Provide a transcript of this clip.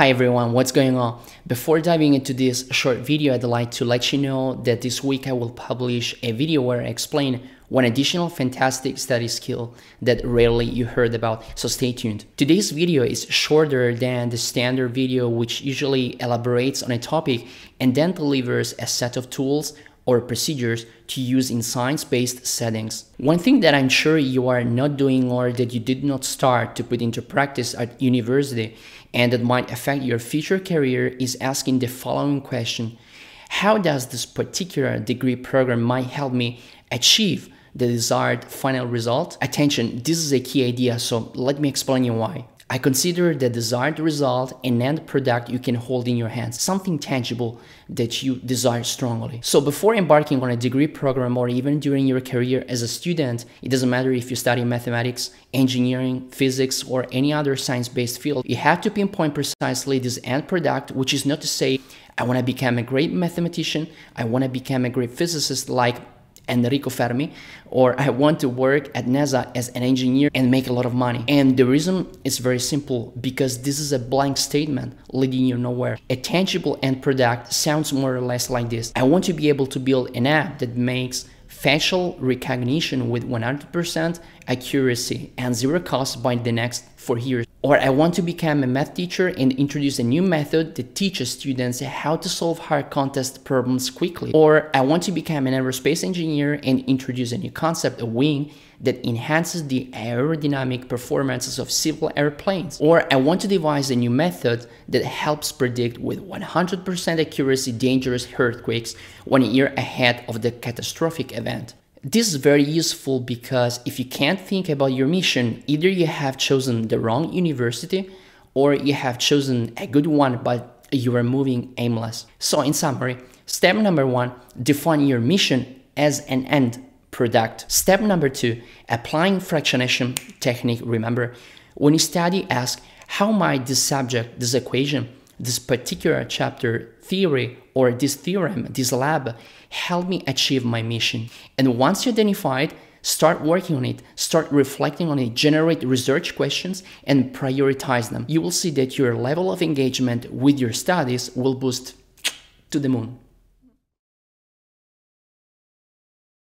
Hi everyone, what's going on? Before diving into this short video, I'd like to let you know that this week I will publish a video where I explain one additional fantastic study skill that rarely you heard about, so stay tuned. Today's video is shorter than the standard video which usually elaborates on a topic and then delivers a set of tools or procedures to use in science-based settings. One thing that I'm sure you are not doing or that you did not start to put into practice at university and that might affect your future career is asking the following question. How does this particular degree program might help me achieve the desired final result? Attention, this is a key idea, so let me explain you why. I consider the desired result an end product you can hold in your hands, something tangible that you desire strongly. So before embarking on a degree program or even during your career as a student, it doesn't matter if you study mathematics, engineering, physics, or any other science-based field, you have to pinpoint precisely this end product, which is not to say I want to become a great mathematician, I want to become a great physicist like Enrico Fermi, or I want to work at NASA as an engineer and make a lot of money. And the reason is very simple because this is a blank statement leading you nowhere. A tangible end product sounds more or less like this I want to be able to build an app that makes facial recognition with 100% accuracy and zero cost by the next four years. Or I want to become a math teacher and introduce a new method that teaches students how to solve hard contest problems quickly. Or I want to become an aerospace engineer and introduce a new concept, a wing, that enhances the aerodynamic performances of civil airplanes. Or I want to devise a new method that helps predict with 100% accuracy dangerous earthquakes one year ahead of the catastrophic event. This is very useful because if you can't think about your mission, either you have chosen the wrong university or you have chosen a good one but you are moving aimless. So in summary, step number one, define your mission as an end product. Step number two, applying fractionation technique. Remember, when you study, ask how might this subject, this equation, this particular chapter theory or this theorem, this lab, help me achieve my mission. And once you identified, start working on it, start reflecting on it, generate research questions and prioritize them. You will see that your level of engagement with your studies will boost to the moon.